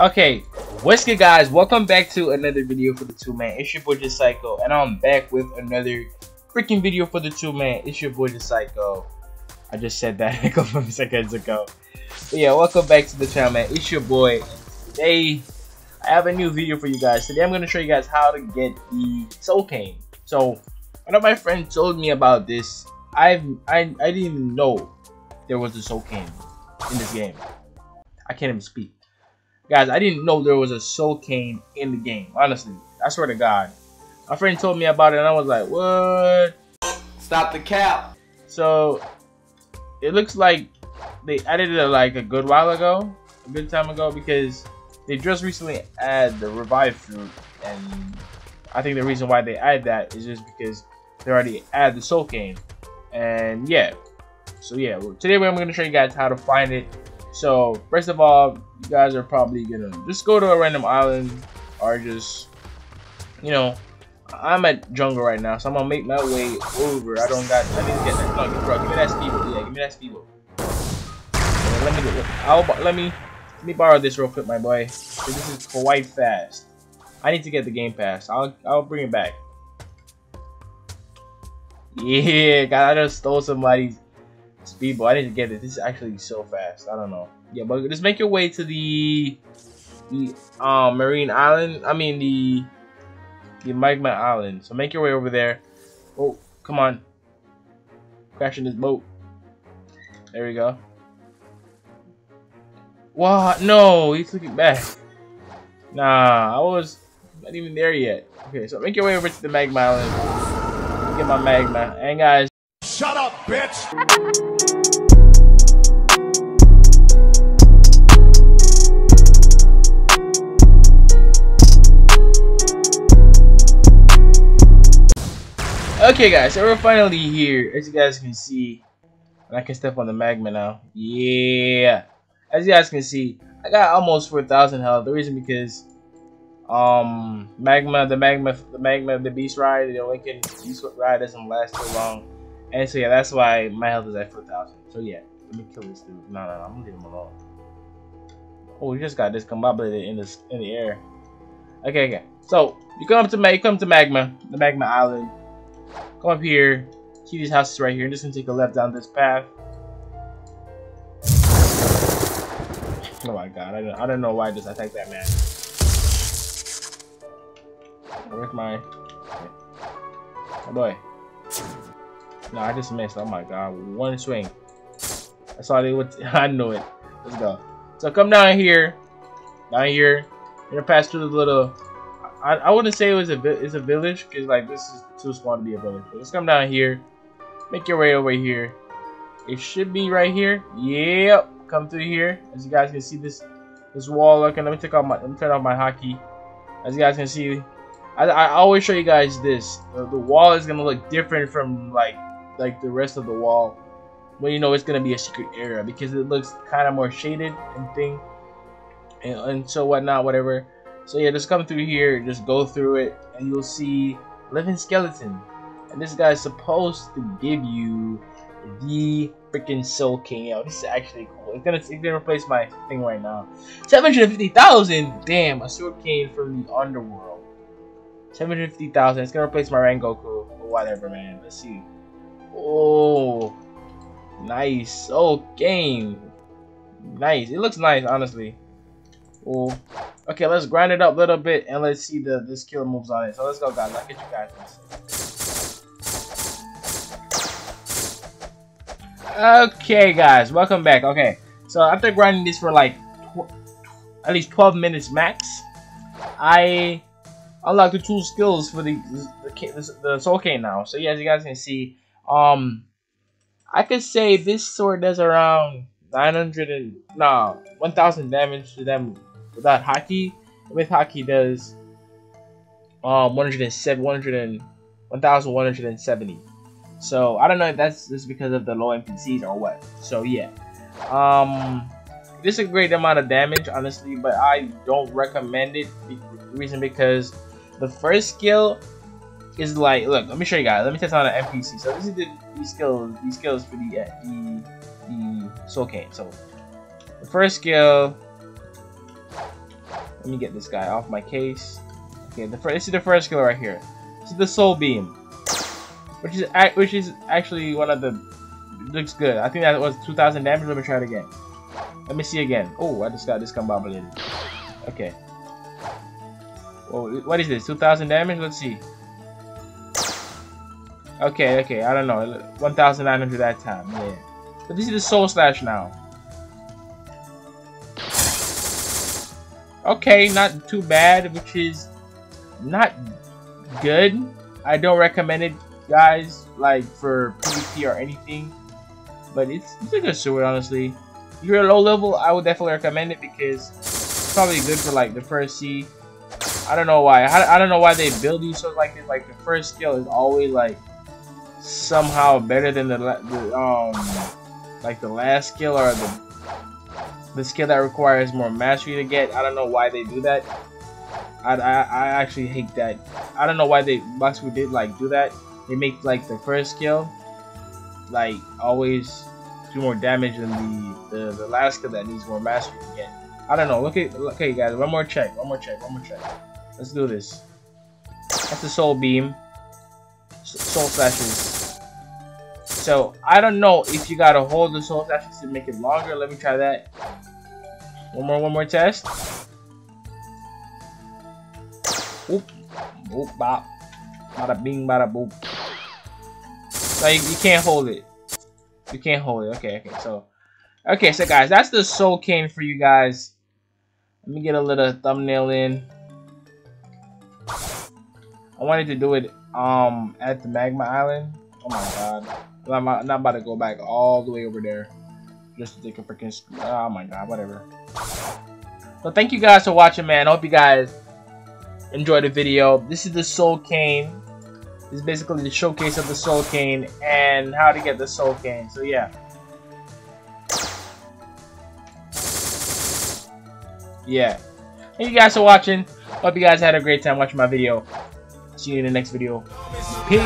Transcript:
Okay, what's good guys? Welcome back to another video for the two man. It's your boy just Psycho, and I'm back with another freaking video for the two man. It's your boy just Psycho. I just said that a couple of seconds ago. But yeah, welcome back to the channel, man. It's your boy. Today, I have a new video for you guys. Today, I'm gonna show you guys how to get the Soul Cane. So, one of my friends told me about this. I've I I didn't even know there was a Soul Cane in this game. I can't even speak. Guys, I didn't know there was a soul cane in the game. Honestly, I swear to God. My friend told me about it and I was like, what? Stop the cap. So, it looks like they added it like a good while ago. A good time ago because they just recently added the revive fruit. And I think the reason why they add that is just because they already add the soul cane. And yeah. So yeah, today I'm going to show you guys how to find it so first of all, you guys are probably gonna just go to a random island or just, you know, I'm at jungle right now, so I'm gonna make my way over. I don't got, I need to get that. No, bro, give me that speedboat. Yeah, give me that speedboat. Yeah, let me I'll, let me, let me borrow this real quick, my boy. This is quite fast. I need to get the game pass. I'll, I'll bring it back. Yeah, God, I just stole somebody's Speedboat. I didn't get it. This is actually so fast. I don't know. Yeah, but just make your way to the the um marine island. I mean the the magma island. So make your way over there. Oh, come on. Crashing this boat. There we go. What? No, he's looking back. Nah, I was not even there yet. Okay, so make your way over to the magma island. Get my magma. And guys, Shut up, bitch! Okay guys, so we're finally here. As you guys can see, I can step on the magma now. Yeah. As you guys can see, I got almost 4,000 health. The reason because um magma, the magma, the magma, the beast ride, the Lincoln beast ride doesn't last too long. And so yeah, that's why my health is at 4,000. So yeah, let me kill this dude. No, no, no, I'm gonna leave him alone. Oh, we just got discombobulated in the in the air. Okay, okay. So you come up to you come to magma, the magma island. Come up here. See these houses right here. I'm just gonna take a left down this path. Oh my god, I don't, I don't know why I just attacked that man. Where's my... my boy? No, I just missed. Oh my god. One swing. I saw they would. I knew it. Let's go. So come down here. Down here. You're gonna pass through the little. I, I wouldn't say it was a it's a village because like this is too small to be a village. But let's come down here. Make your way over here. It should be right here. Yep. Come through here. As you guys can see this this wall looking. Let me take off my let me turn off my haki. As you guys can see, I, I always show you guys this. The, the wall is gonna look different from like like the rest of the wall. Well you know it's gonna be a secret area because it looks kind of more shaded and thing. And, and so whatnot whatever. So yeah just come through here just go through it and you'll see living skeleton. And this guy's supposed to give you the freaking soul cane. Yo this is actually cool. It's gonna it's gonna replace my thing right now. 750,000 damn a sword cane from the underworld. 750,000 it's gonna replace my Rengoku. Or whatever man. Let's see Oh, nice. Oh, game. Nice. It looks nice, honestly. Oh. Okay, let's grind it up a little bit and let's see the the skill moves on it. So let's go, guys. I'll get you guys Okay, guys. Welcome back. Okay. So after grinding this for like at least 12 minutes max, I unlocked the two skills for the the, the, the soul cane now. So yeah, as you guys can see, um, I could say this sword does around 900 and no 1,000 damage to them without haki. With haki does um 107 100 and 1,170. So I don't know if that's just because of the low NPCs or what. So yeah, um, this is a great amount of damage honestly, but I don't recommend it. reason because the first skill is like, look, let me show you guys. Let me test on an NPC. So this is the these skills, these skills for the uh, the the soul cane. So the first skill, Let me get this guy off my case. Okay, the first, this is the first skill right here. This is the Soul Beam, which is which is actually one of the looks good. I think that was 2,000 damage. Let me try it again. Let me see again. Oh, I just got discombobulated. Okay. Well, what is this? 2,000 damage? Let's see. Okay, okay, I don't know. 1,900 that time, yeah. But this is the Soul Slash now. Okay, not too bad, which is not good. I don't recommend it, guys, like for PvP or anything. But it's, it's a good sword, honestly. If you're a low level, I would definitely recommend it because it's probably good for like the first Sea. I don't know why. I, I don't know why they build these swords like this. Like the first skill is always like somehow better than the, the um like the last skill or the the skill that requires more mastery to get. I don't know why they do that. I, I, I actually hate that. I don't know why they Boxwood did like do that. They make like the first skill like always do more damage than the, the the last skill that needs more mastery to get. I don't know. Look at okay guys. One more check. One more check. One more check. Let's do this. That's the soul beam. Soul slashes. So I don't know if you gotta hold the soul slashes to make it longer. Let me try that. One more. One more test. Oop. Oop. Bop. Bada bing. Bada boop. Like you can't hold it. You can't hold it. Okay, okay. So, okay, so guys, that's the Soul Cane for you guys. Let me get a little thumbnail in. I wanted to do it um at the Magma Island. Oh my god. I'm not, about to go back all the way over there just to take a freaking. Oh my god, whatever. So thank you guys for watching, man. I hope you guys enjoyed the video. This is the Soul Cane. This is basically the showcase of the Soul Cane and how to get the Soul Cane. So yeah. Yeah. Thank you guys for watching. Hope you guys had a great time watching my video. See you in the next video. Peace.